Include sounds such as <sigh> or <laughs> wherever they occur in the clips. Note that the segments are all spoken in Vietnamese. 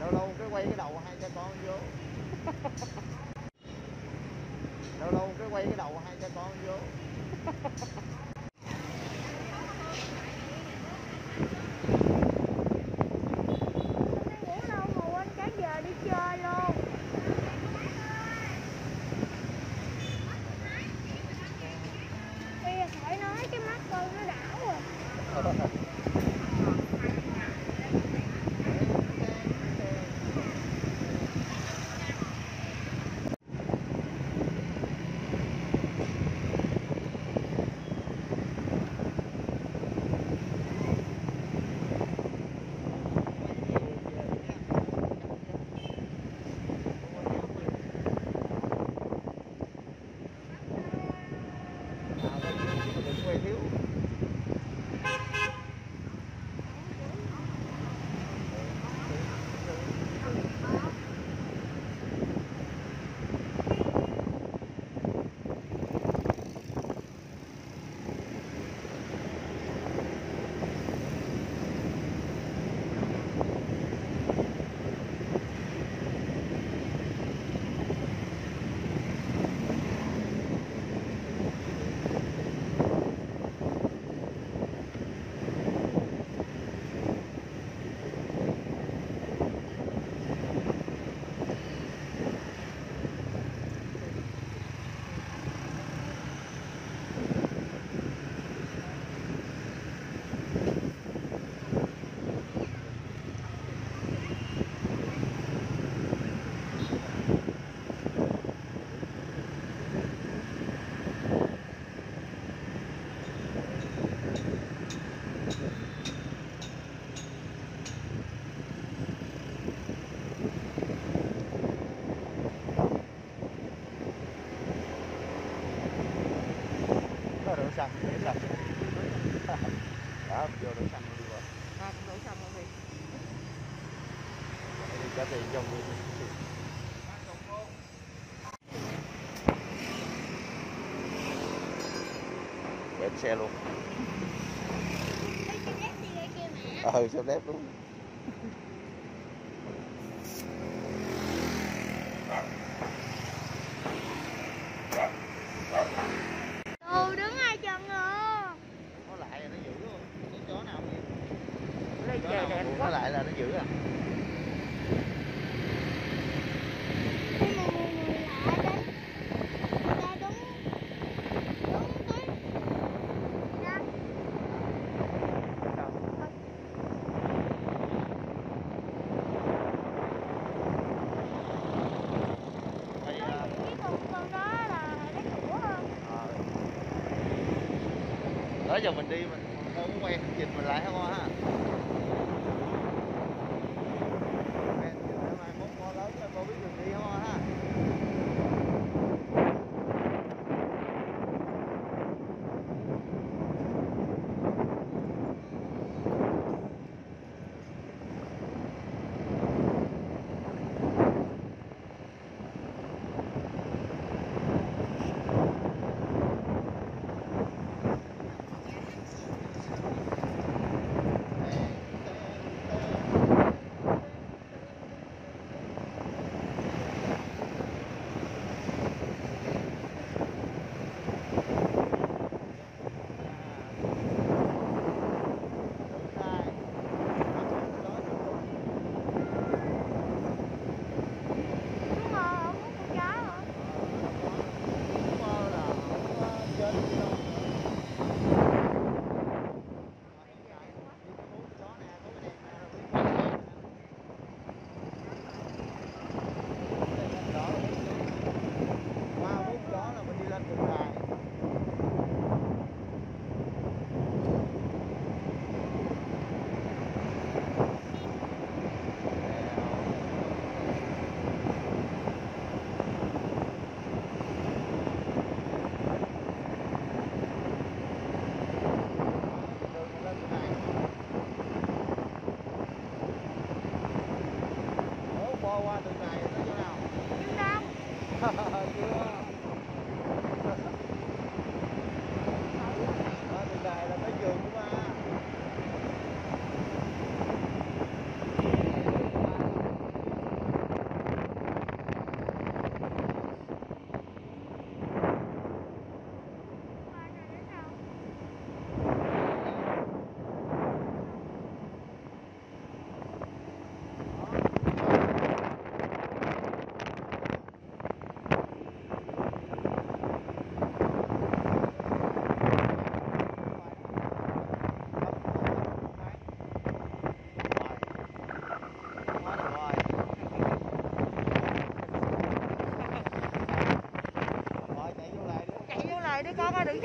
lâu lâu cái quay cái đầu hai cha con vô. <laughs> Lâu lâu cái quay cái đầu hai cha con vô. <laughs> xe luôn. Ừ xếp dép luôn giờ mình đi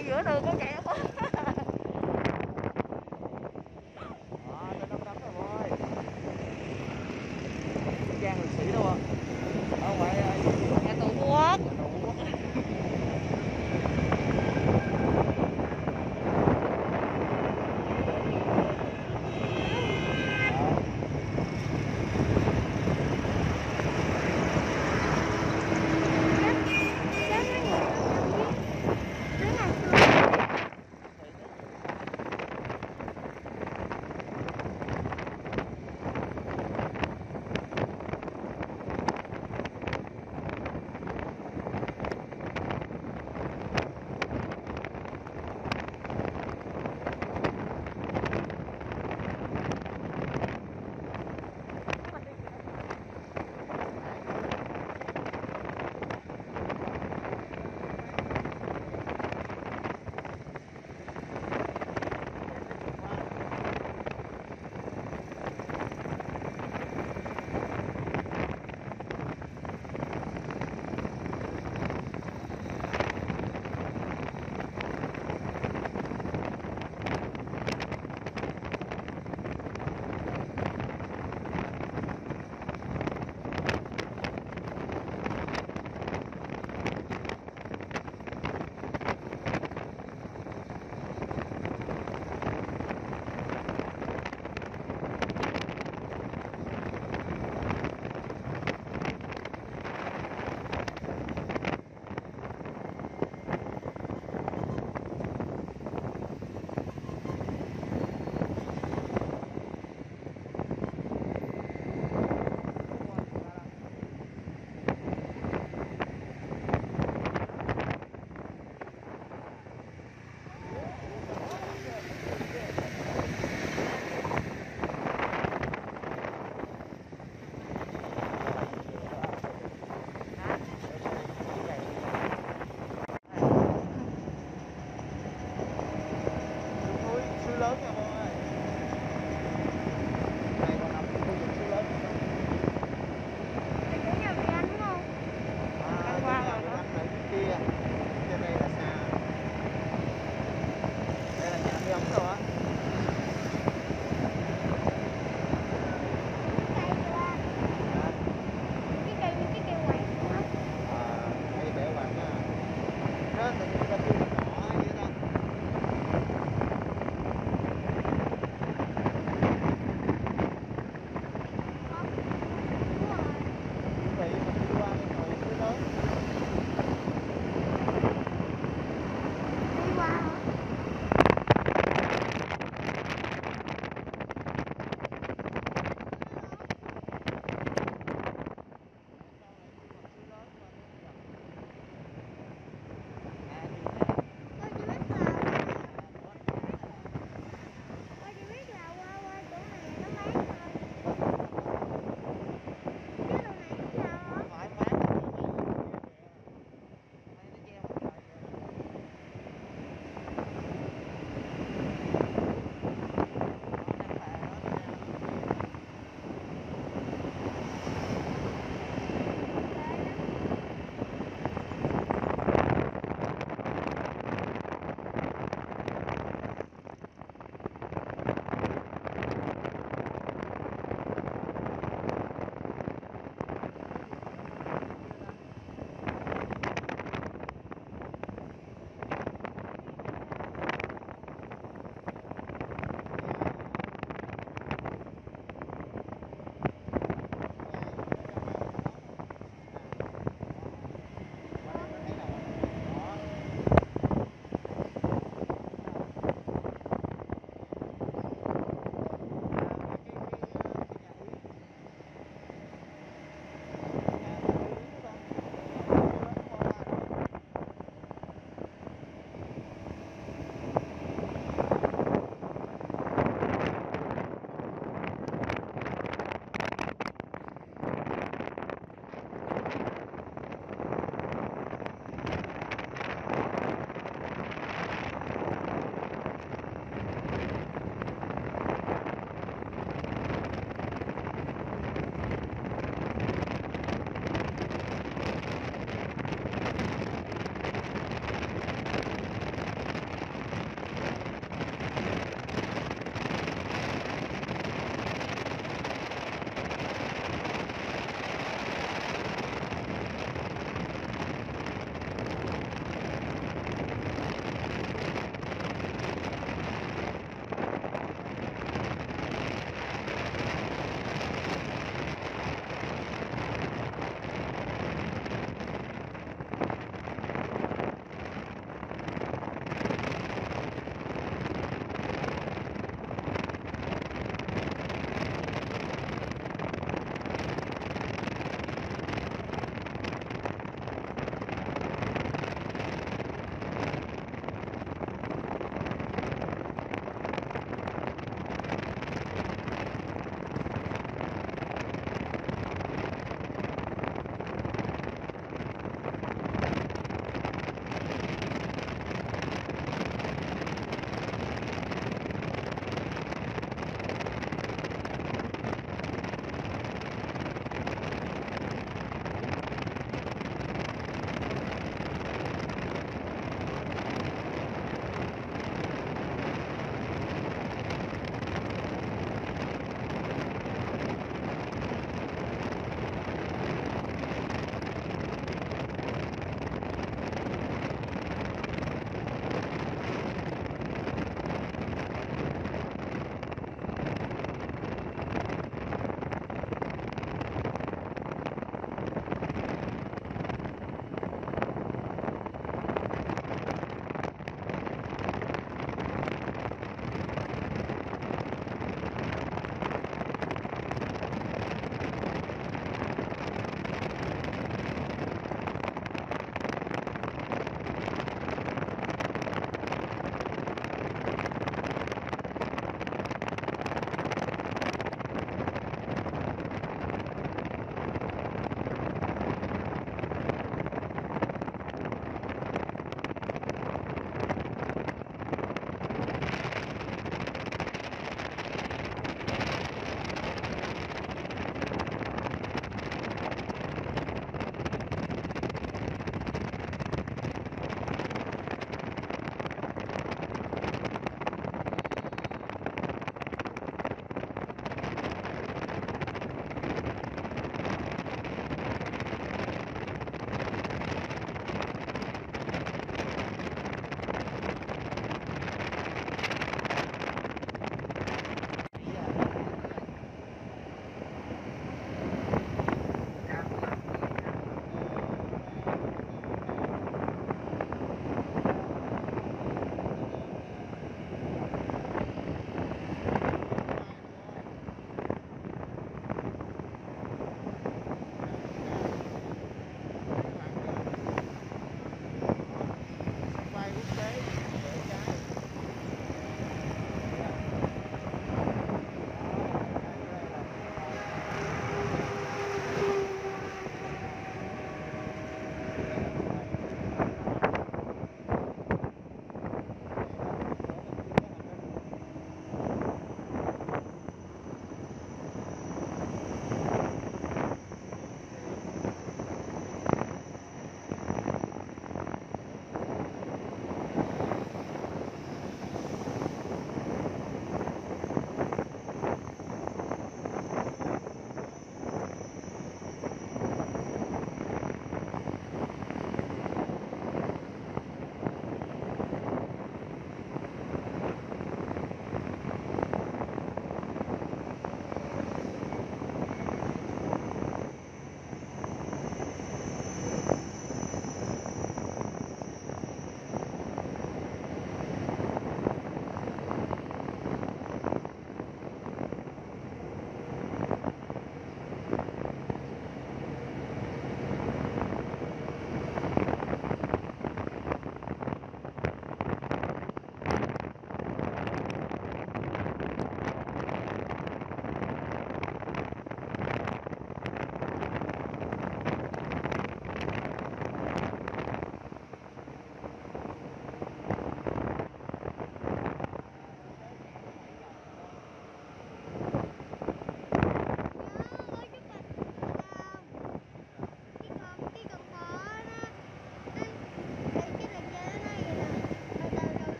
chạy giữa đường con chạy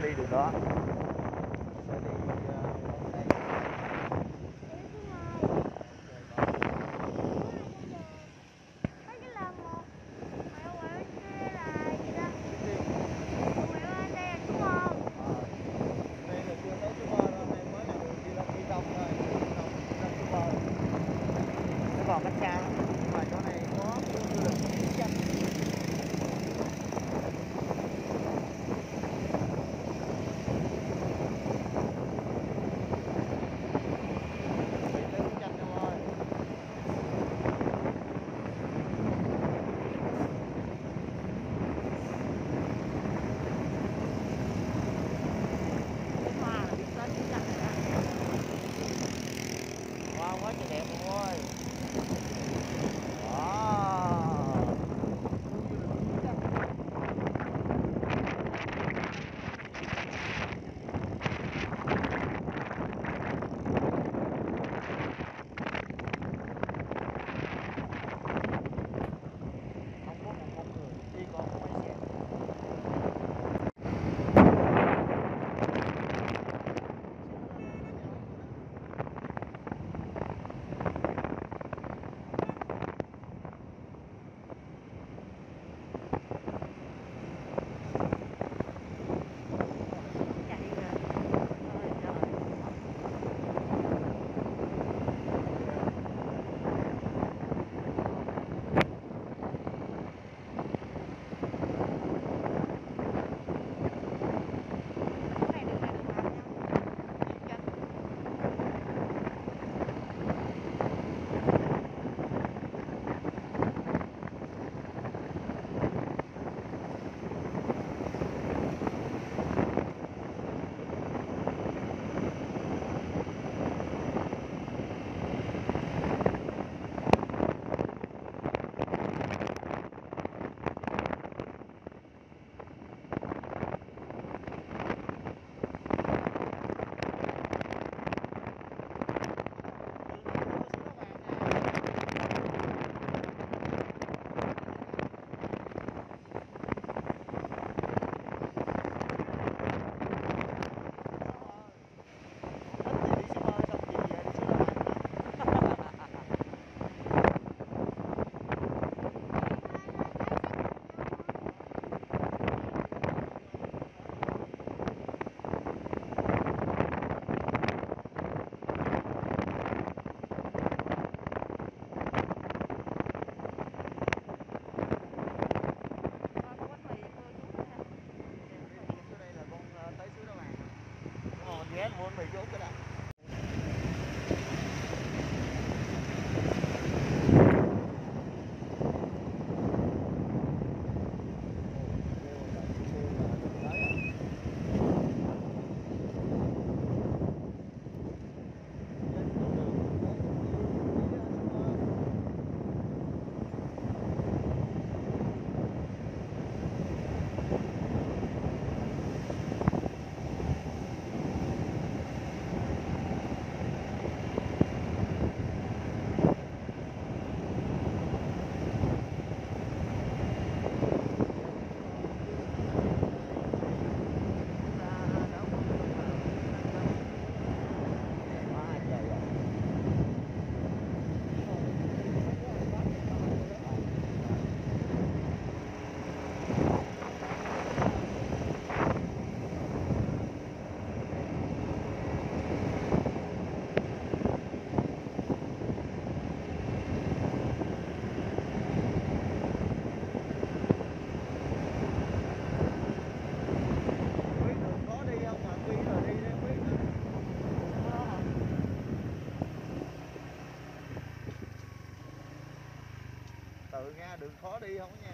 nó đi đường đó ghé luôn mấy chỗ cái này từ nha đường khó đi không nha.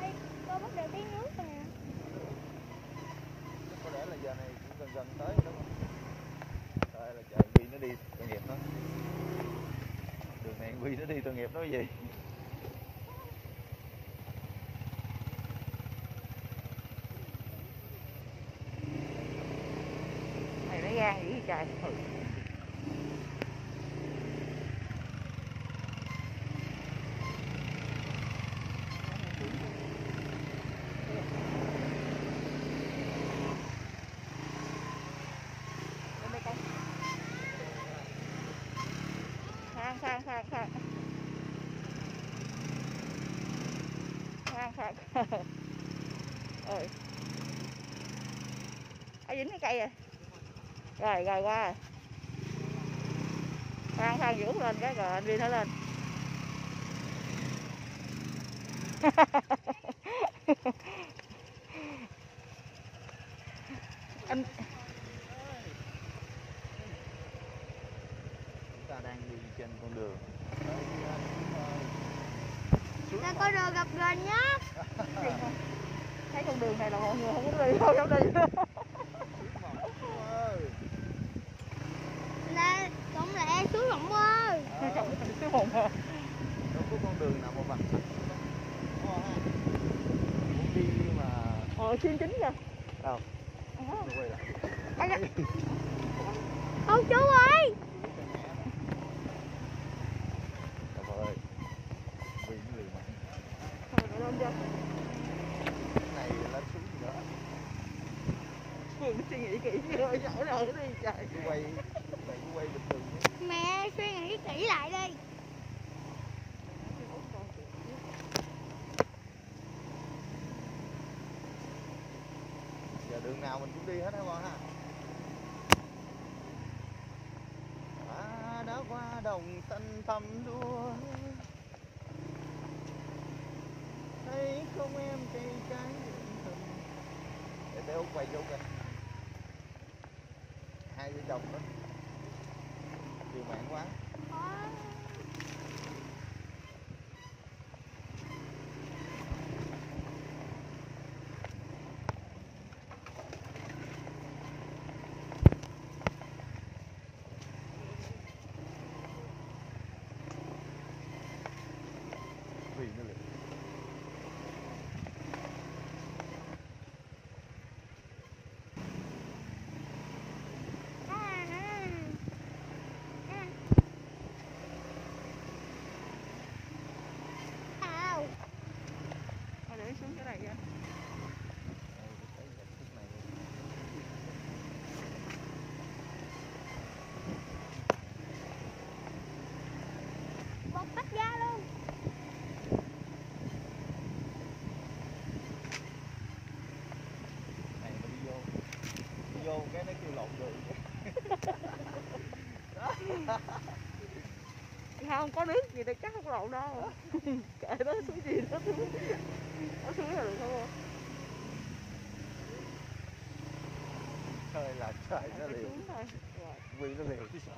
Đây cô bắt được tiếng nước rồi nè. Có lẽ là giờ này cũng gần gần tới rồi đúng không trời là trời quy nó đi tội nghiệp nó. Đường này quy nó đi tội nghiệp nó gì? Này nó gan dữ vậy trời? Rồi rồi qua rồi. Khoan khoan dưỡng lên cái rồi anh đi nó lên. <laughs> Anh chúng ta đang đi trên con đường. Là con đường gặp gần nhất <laughs> thấy con đường này là mọi người không có đi không dám đi Là cũng lẹ xuống rộng ơi Không có xíu hồn à. đâu có con đường nào mà bằng muốn đi mà ờ xin chính kìa đâu tôi quay lại. Không chú ơi Trời ơi vì cái người mà Thôi, mày lên chưa cái này lên xuống gì đó Phương suy nghĩ kỹ rồi giỏi rồi cái đi trời cứ quay này cứ quay bình thường nhé Mẹ suy nghĩ kỹ lại đi giờ đường nào mình cũng đi hết hả con ha à, đã qua đồng xanh thăm đua thấy không em cây trái rừng thầm để để út quay cho út kìa hai vợ chồng đó. Điều mạng quá vì nó liền Ao Thôi để xuống cái này nha Đây, thấy giật khúc này Bột tách ra luôn này mà đi vô đi vô cái nó kêu lộn đường không có nước gì thì chắc không lộn đâu. <laughs> Kệ nó xuống gì nó xuống. Nó xuống là được không trời là trời nó rồi. Quy nó liều <laughs> chứ sao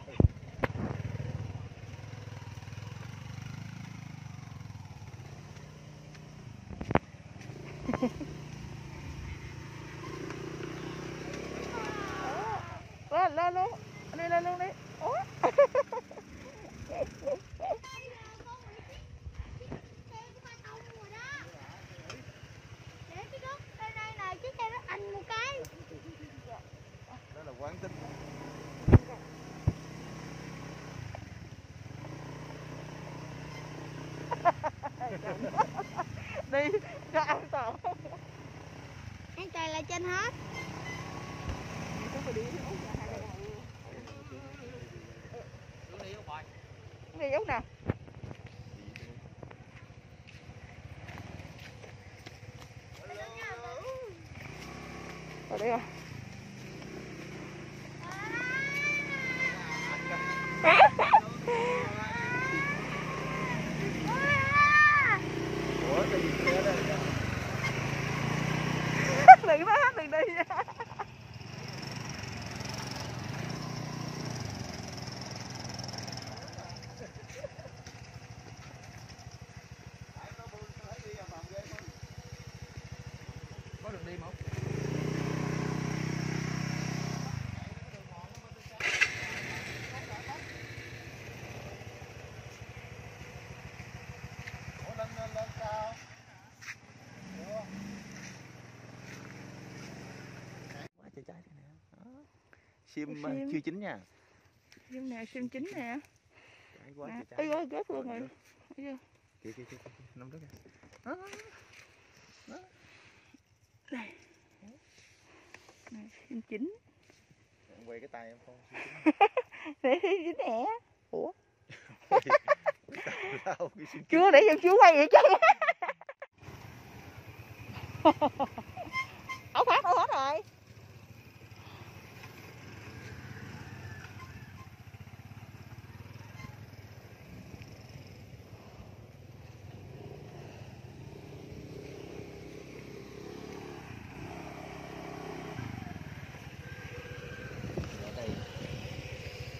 lên lên luôn đi lên luôn đi Ủa? Để cái gốc đây đây này chiếc xe nó anh một cái đó là quán tính đi cho an toàn An toàn là trên hết Chúng tôi đi xuống nhà hai cái này. Đi giống nè Rồi đi rồi ủa cái gì kia đây đừng nói hết đừng đi nha có đường đi không Ủa, lên lên lên sao Ủa. quá trời trái đây nè Đó sim, Sim. chưa chín nha. Sim nè, sim chính nè. Trái quá trời Ê ơi, ghép luôn rồi kìa kìa kìa nằm đó kìa. Đó. Nè, sim chính quay cái tay em không Để sim chính <laughs> nè. Ủa? Chưa để cho chú quay vậy chứ <laughs> áo khoác đâu hết rồi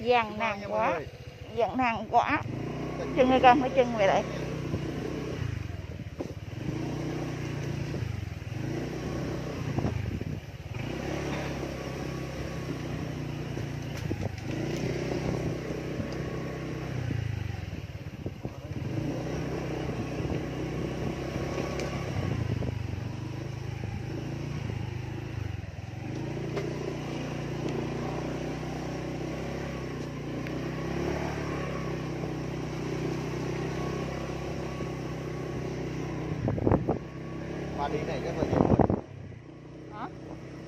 vàng nàng quá. vàng nàng quá. Chân ơi con lấy chân về đây Ba đi này chắc ba về bệnh. Hả?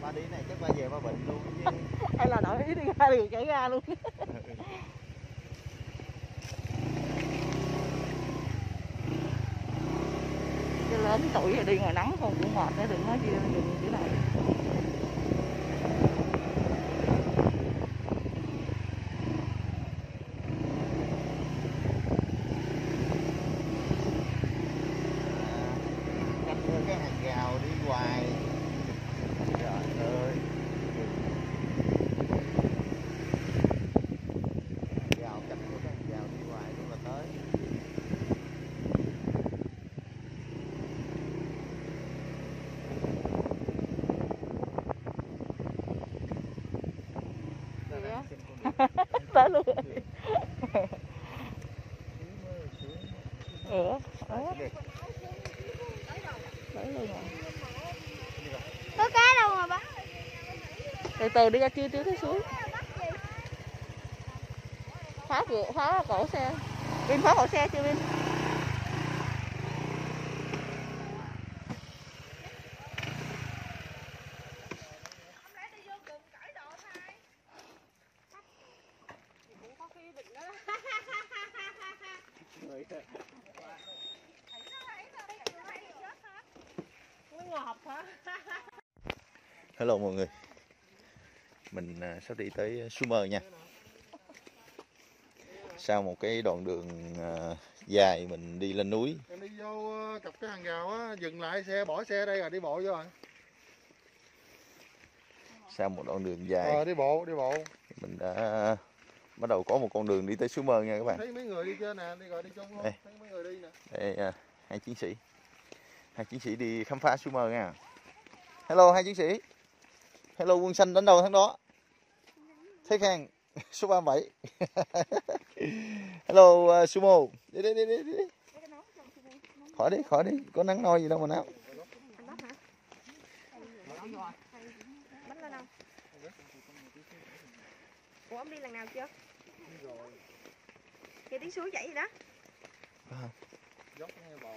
Ba đi này chắc ba về ba bệnh luôn chứ. hay là nội ý đi ra đường chạy ra luôn Chứ lớn tuổi rồi đi ngoài nắng không cũng mệt nữa đừng nói chi lên đường thế này Cắt cái hàng rào đi hoài. Trời ơi. Hàng rào cắt cái hàng rào đi hoài luôn là tới. Gì á? tới luôn rồi ừ đó, tới luôn rồi có cá đâu mà bắt từ đi ra chưa chưa tới xuống. Khóa cửa khóa cổ xe. Pin khóa cổ xe chưa pin Hello, mọi người. Mình à, sắp đi tới Sumer nha. Sau một cái đoạn đường à, dài mình đi lên núi. Em đi vô ờ, cặp cái hàng rào á dừng lại xe bỏ xe đây rồi đi bộ vô rồi. Sau một đoạn đường dài. Ờ đi bộ đi bộ. Mình đã bắt đầu có một con đường đi tới Sumer nha các bạn. Thấy mấy người đi trên nè đi rồi đi chung không Đây. thấy mấy người đi nè. Đây à, hai chiến sĩ. Hai chiến sĩ đi khám phá Sumer nha. Hello hai chiến sĩ. Hello quân xanh đánh đầu tháng đó Thế khang <laughs> số 37 <laughs> Hello uh, Sumo Đi đi đi đi đi. Khỏi đi khỏi đi. Có nắng nôi gì đâu mà náo. Ủa ông đi lần nào chưa? Kia tiếng suối chảy gì đó. Dốc nghe bầu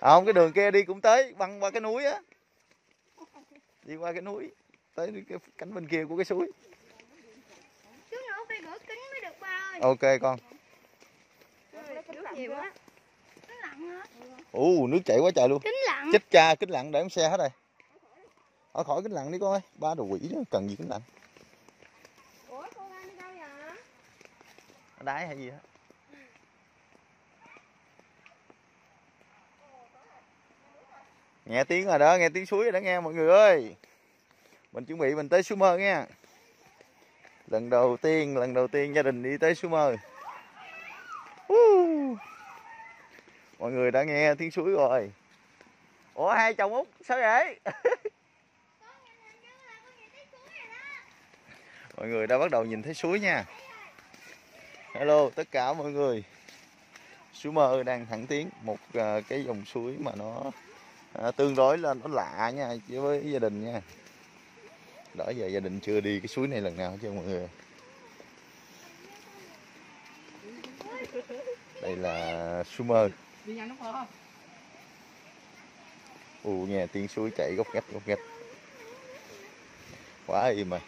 à, không cái đường kia đi cũng tới băng qua cái núi á đi qua cái núi tới cái cánh bên kia của cái suối. Chú nhỏ phải rửa kính mới được ba ơi. Ok con. Nước nhiều quá. Kính lặng hả? ù nước chảy quá trời luôn. Kính lặng. Chết cha kính lặng để em xe hết rồi. Ở khỏi kính lặng đi con ơi. Ba đồ quỷ đó cần gì kính lặng. Ủa cô Lan đi đâu vậy? Đái hay gì á nghe tiếng rồi đó, nghe tiếng suối rồi đó nghe, mọi người ơi. Mình chuẩn bị, mình tới suối mơ nha. Lần đầu tiên, lần đầu tiên gia đình đi tới suối mơ Uh. mọi người đã nghe tiếng suối rồi. Ủa, hai chồng út, sao vậy? <laughs> Mọi người đã bắt đầu nhìn thấy suối nha. Hello, tất cả mọi người. Suối mơ đang thẳng tiến một ờ, cái dòng suối mà nó à, tương đối là nó lạ nha chứ với gia đình nha. Đó giờ gia đình chưa đi cái suối này lần nào chứ mọi người. Đây là Sumer. Mơ u nghe tiếng suối chảy góc gách góc gách quá im mà.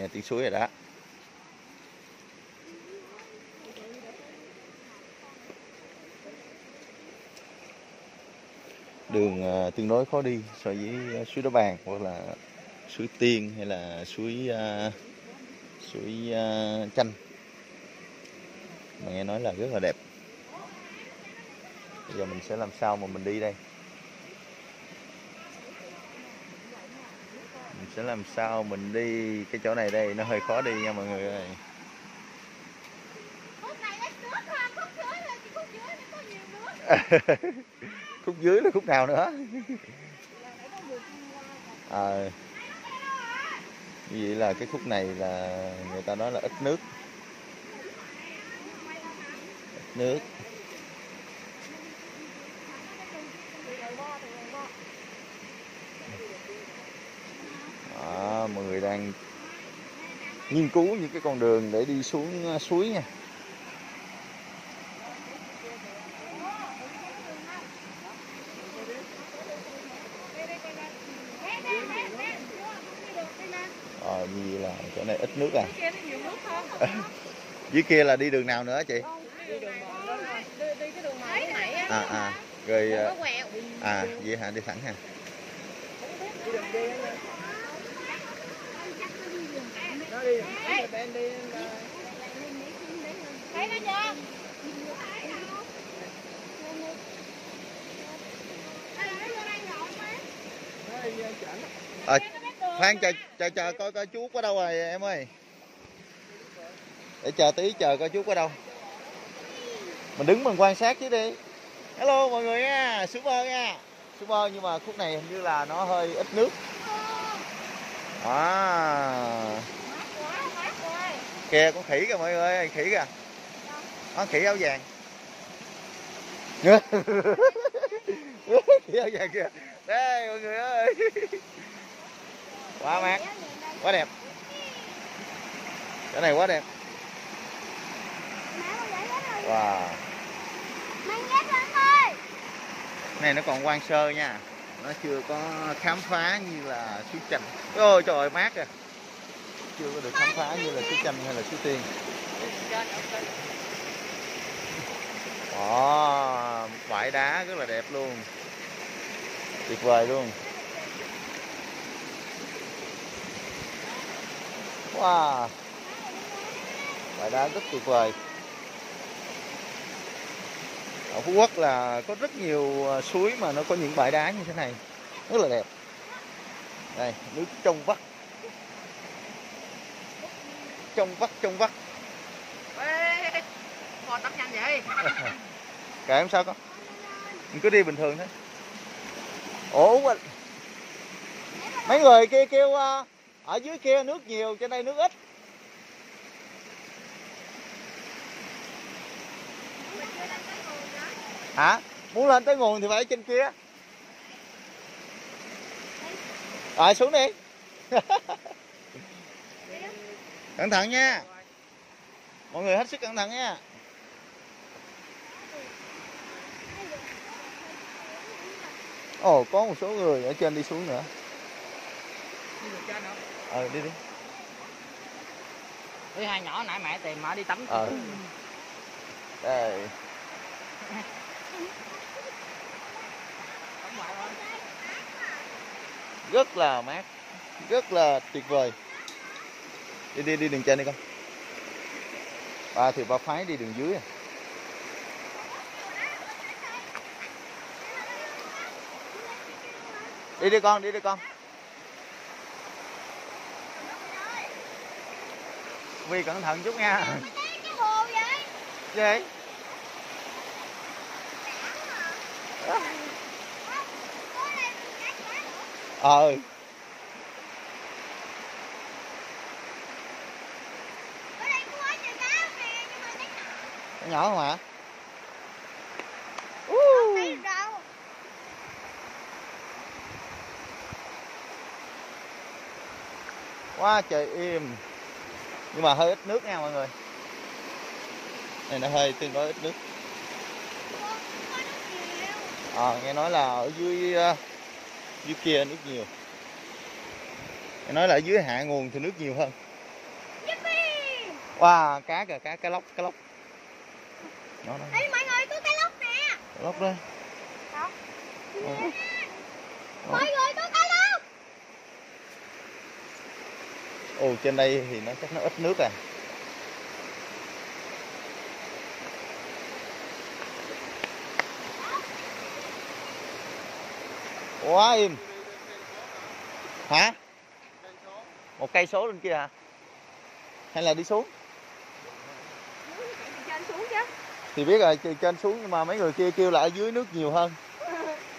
Nghe tiếng suối rồi đó. Đường ờ, tương đối khó đi so với ờ, suối đá bàn hoặc là suối tiên hay là suối uh, suối chanh. Mà nghe nói là rất là đẹp. Bây giờ mình sẽ làm sao mà mình đi đây? Sẽ làm sao mình đi cái chỗ này đây? Nó hơi khó đi nha mọi người ơi. <laughs> Khúc dưới là khúc nào nữa? À, vậy là cái khúc này là người ta nói là ít nước. Ít nước Mọi người đang nghiên cứu những cái con đường để đi xuống à, suối nha. Ờ, như là chỗ này ít nước à. Dưới kia là đi đường nào nữa chị? À à rồi à, à vậy hả đi thẳng ha đi đường đi nó đi đường bên đi Thấy nó chưa? à, khoan chờ chờ chờ coi coi chú có đâu rồi em ơi. Để chờ tí chờ coi chú có đâu. Mình đứng mình quan sát chứ đi. Hello mọi người nha. Super nha. Super nhưng mà khúc này hình như là nó hơi ít nước. À kìa con khỉ kìa mọi người khỉ kìa. Con khỉ áo vàng. <laughs> Khỉ áo vàng kìa. Đây, mọi người ơi. Quá mát, quá đẹp. Cái này quá đẹp. Wow. Cái này nó còn quan sơ nha. Nó chưa có khám phá như là suối trầm. Ôi, trời ơi, mát kìa chưa có được khám phá như là chú chanh hay là chú tiên. Ồ, bãi đá rất là đẹp luôn. Tuyệt vời luôn. Wow. Bãi đá rất tuyệt vời. Ở Phú Quốc là có rất nhiều ờ, suối mà nó có những bãi đá như thế này. Rất là đẹp. Đây nước trong vắt trong vắt trong vắt. Ê, ngồi tắm nhanh vậy? <laughs> Kệ em sao con mình cứ đi bình thường thôi. Ủa quên. mấy người kia kêu ờ, ở dưới kia nước nhiều trên đây nước ít. Hả? Muốn lên tới nguồn thì phải ở trên kia. Rồi xuống đi <laughs> cẩn thận nha. Mọi người hết sức cẩn thận nha. Ồ có một số người ở trên đi xuống nữa. Ờ đi đi. Với hai nhỏ nãy mẹ tìm mà đi tắm. Ờ. Đây rất là mát. Rất là tuyệt vời đi đi đi đường trên đi con ba thì ba phái đi đường dưới à đi đi con đi đi con Vi cẩn thận chút nha gì ờ Ở đây có quá trời cá nè, nhưng mà cái nhỏ Nó nhỏ không ạ? Không thấy đâu. quá trời im. Nhưng mà hơi ít nước nha mọi người. Này nó hơi tương đối ít nước. À, nghe nói là ở dưới ờ, dưới kia nước nhiều. Nghe nói là ở dưới hạ nguồn thì nước nhiều hơn. Wow cá kìa cá cá lóc cá lóc nó nó Ê mọi người có cái lóc nè. Lóc đây. Đâu? Ờ. Mọi người có cái lóc ồ trên đây thì nó chắc nó ít nước à. Quá im. Hả? Một cây số lên kia hả? Hay là đi xuống trên xuống chứ thì biết rồi trên- trên xuống nhưng mà mấy người kia kêu là ở dưới nước nhiều hơn. <laughs>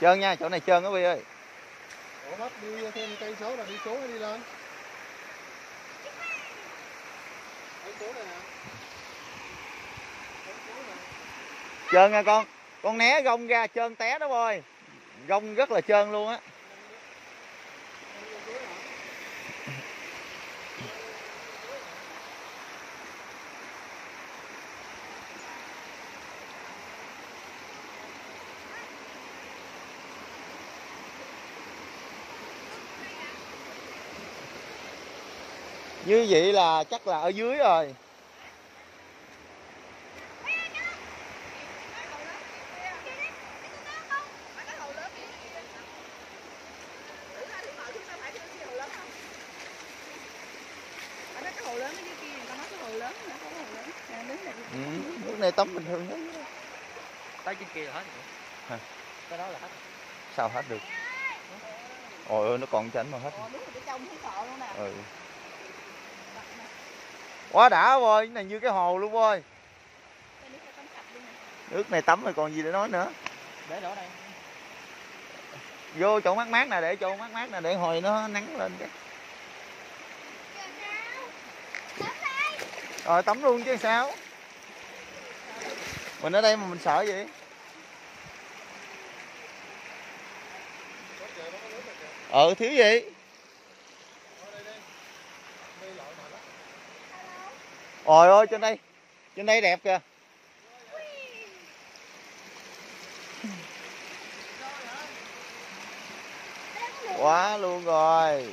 Trơn nha chỗ này trơn đó Bi ơi. Ủa bắp đi thêm cây số là đi xuống hay đi lên? Trơn nha con con né gông ra trơn té đó bôi. Gông rất là trơn luôn á. Như vậy là chắc là ở dưới rồi ở đó cái hồ lớn ở dưới kia người ta nói cái hồ lớn nữa có cái hồ lớn nè đứng này ừ, nước này tắm bình thường lắm tới trên kia là hết rồi. Hả? Tới đó là hết. sao hết được ôi ơi nó còn chảnh mà hết Ồ, đúng rồi cái trông thấy sợ luôn nè ừ. quá đã bôi cái này như cái hồ luôn Cái nước này tắm sạch luôn nè. nước này tắm rồi còn gì để nói nữa Để đổ đây. vô chỗ mát mát nè để chỗ mát mát nè để hồi nó nắng lên cái rồi tắm luôn chứ sao mình ở đây mà mình sợ gì Có trời nó có nước ờ thiếu gì? Ôi ôi trên đây trên đây đẹp kìa. Quá luôn rồi.